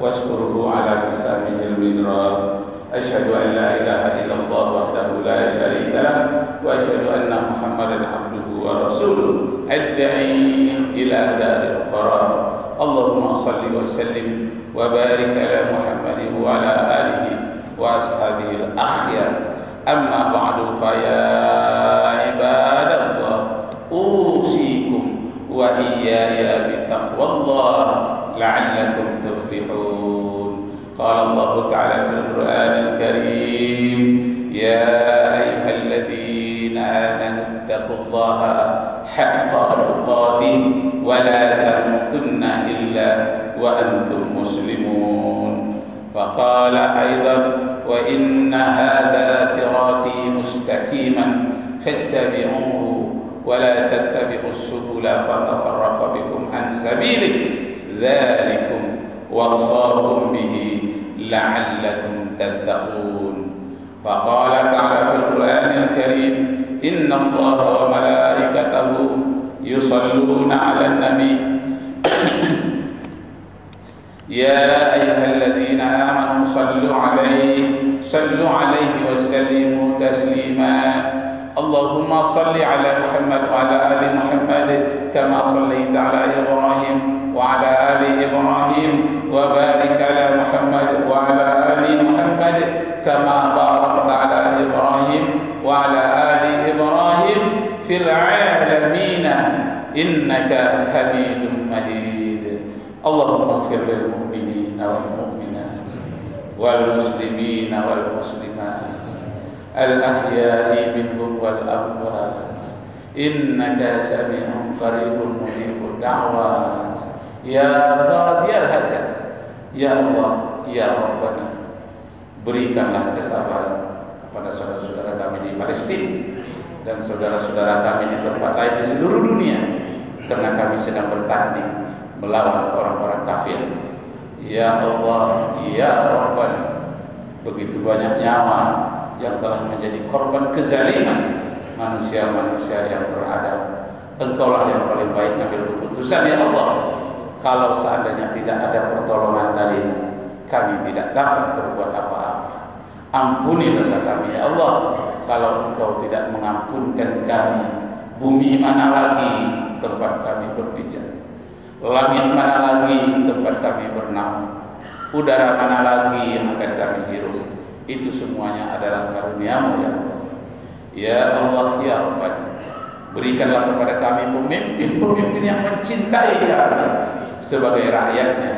واشكره على لسانه المدرار أشهد أن لا إله إلا الله وحده لا شريك له وأشهد أن محمدا عبده ورسوله. الداعي إلى دار القرار. اللهم صل وسلم وبارك على محمد وعلى آله وأصحابه الأخيار. أما بعد فيا عباد الله أوصيكم وإياي بتقوى الله. لعلكم تفلحون. قال الله تعالى في القرآن الكريم يا أيها الذين آمنوا اتقوا الله حق تقاته ولا تموتن إلا وأنتم مسلمون. فقال أيضا وإن هذا صراطي مستقيما فاتبعوه ولا تتبعوا السبل فتفرق بكم عن سبيله. ذلكم وصاكم به لعلكم تتقون. فقال تعالى في القرآن الكريم إن الله وملائكته يصلون على النبي. يا أيها الذين آمنوا صلوا عليه صلوا عليه وسلموا تسليما. اللهم صل على محمد وعلى آل محمد كما صليت على إبراهيم وعلى آل إبراهيم وبارك على محمد وعلى آل محمد كما باركت على إبراهيم وعلى آل إبراهيم في العالمين إنك حميد مجيد. اللهم اغفر للمؤمنين والمؤمنات والمسلمين والمسلمات. الأحياء منهم والأموات إنك سميع قريب مجيب الدعوات يا قاضي الحاجات يا الله يا ربنا berikanlah kesabaran kepada saudara-saudara kami di Palestina dan saudara-saudara kami di tempat lain di seluruh dunia karena kami sedang bertanding melawan orang-orang kafir. Ya Allah, ya Rabbana, begitu banyak nyawa yang telah menjadi korban kezaliman manusia-manusia yang beradab. Engkaulah yang paling baik ambil keputusan ya Allah. Kalau seandainya tidak ada pertolongan darimu, kami tidak dapat berbuat apa-apa. Ampuni dosa kami ya Allah. Kalau Engkau tidak mengampunkan kami, bumi mana lagi tempat kami berpijak? Langit mana lagi tempat kami bernaung? Udara mana lagi yang akan kami hirup? Itu semuanya adalah karuniamu ya Allah. Ya Allah ya. Berikanlah kepada kami pemimpin-pemimpin yang mencintai kami sebagai rakyatnya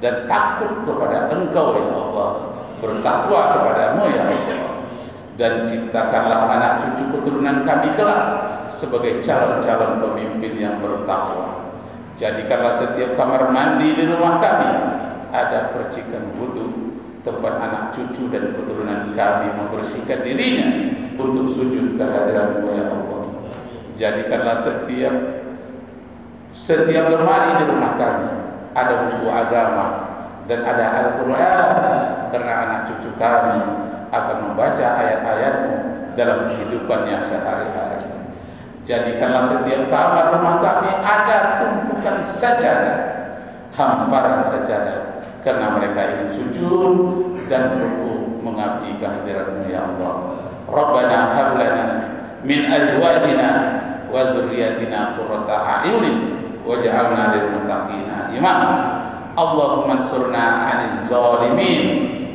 dan takut kepada Engkau ya Allah, bertakwa kepadamu ya Allah. Dan ciptakanlah anak cucu keturunan kami kelak sebagai calon-calon pemimpin yang bertakwa. Jadikanlah setiap kamar mandi di rumah kami ada percikan wudhu tempat anak cucu dan keturunan kami membersihkan dirinya untuk sujud kehadiranmu ya Allah. Jadikanlah setiap setiap lemari di rumah kami ada buku agama dan ada Al-Quran karena anak cucu kami akan membaca ayat-ayatmu dalam kehidupannya sehari-hari. Jadikanlah setiap kamar rumah kami ada tumpukan sajadah, hamparan sajadah karena mereka ingin sujud dan ruku mengabdi kehadiratmu ya Allah. Rabbana hablana min azwajina wa dzurriyyatina qurrata a'yunin waj'alna lil muttaqina imama. Allahumma ansurna 'anil zalimin.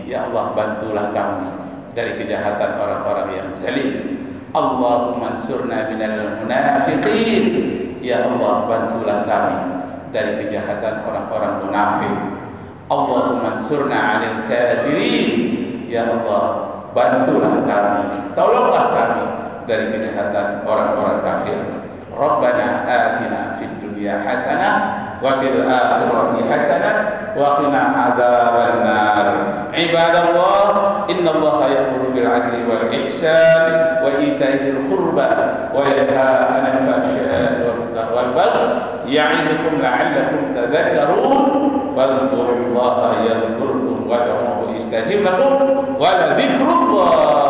Ya Allah bantulah kami dari kejahatan orang-orang yang zalim. Allahumma ansurna minal munafiqin. Ya Allah bantulah kami dari kejahatan orang-orang munafik. Allahumma ansurna 'anil kafirin. Ya Allah bantulah kami, tolonglah kami dari kejahatan orang-orang kafir. Rabbana atina fid dunya hasanah wa fil akhirati hasanah wa qina adzabannar. Ibadallah, innallaha ya'muru bil 'adli wal ihsan wa ita'i dzil qurba wa yanha 'anil fahsya'i والبدر يعظكم لعلكم تذكرون فاذكروا الله يذكركم وادعوه يستجيب لكم ولذكر الله.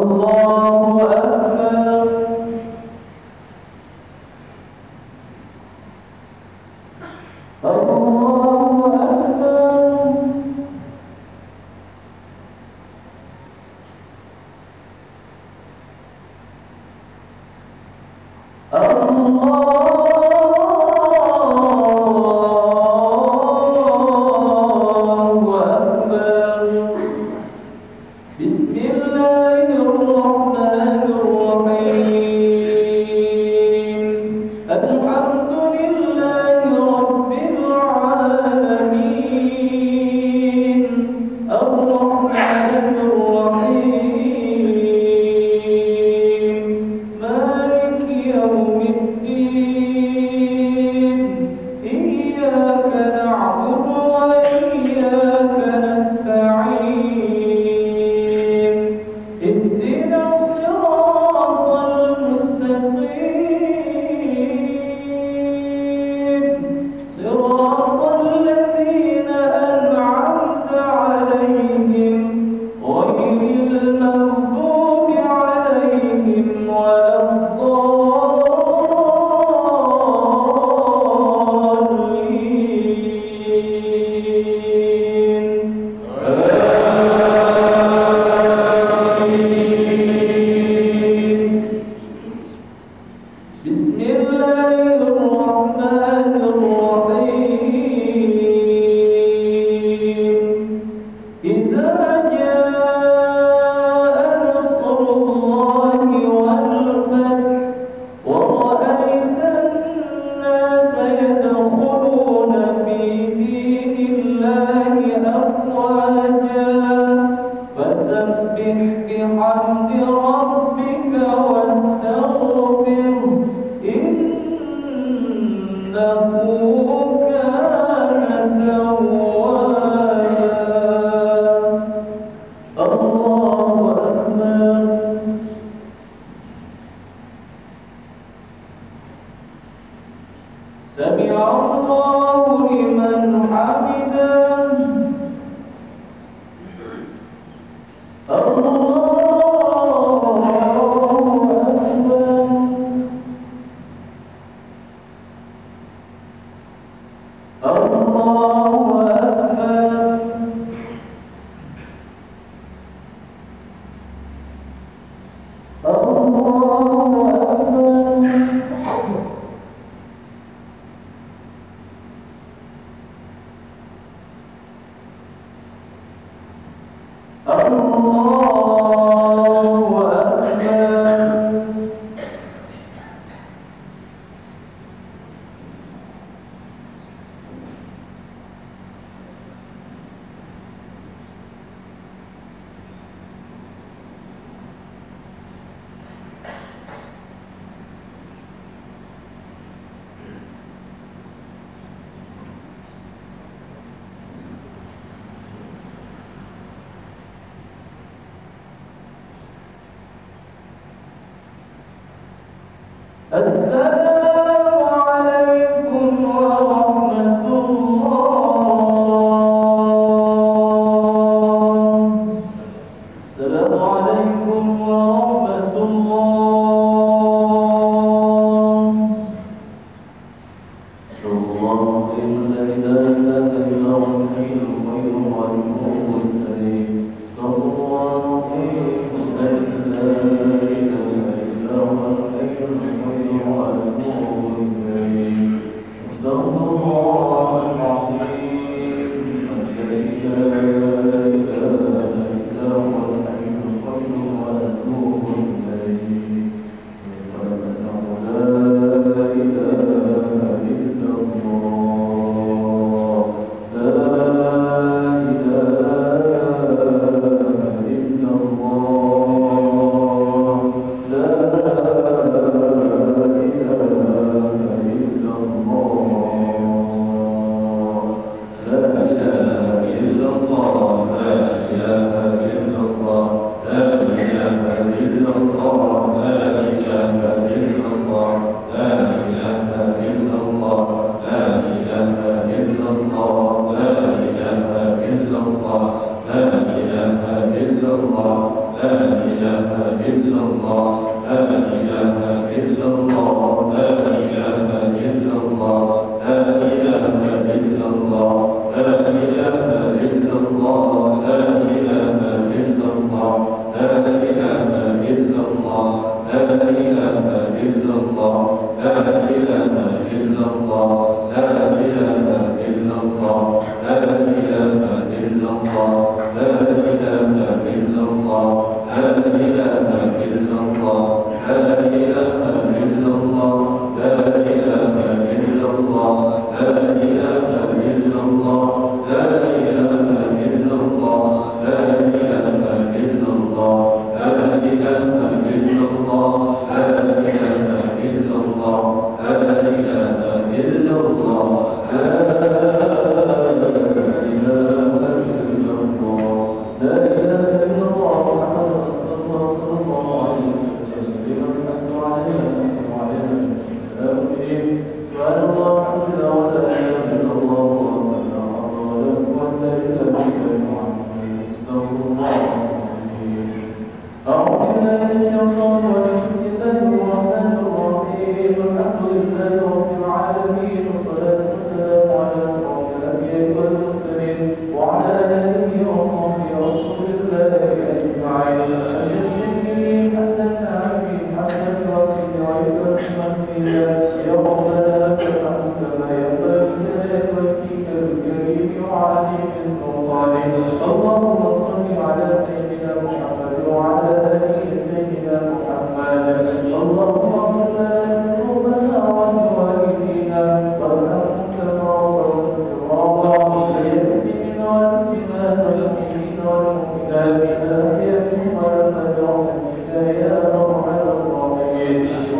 الله Davi fala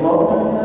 love us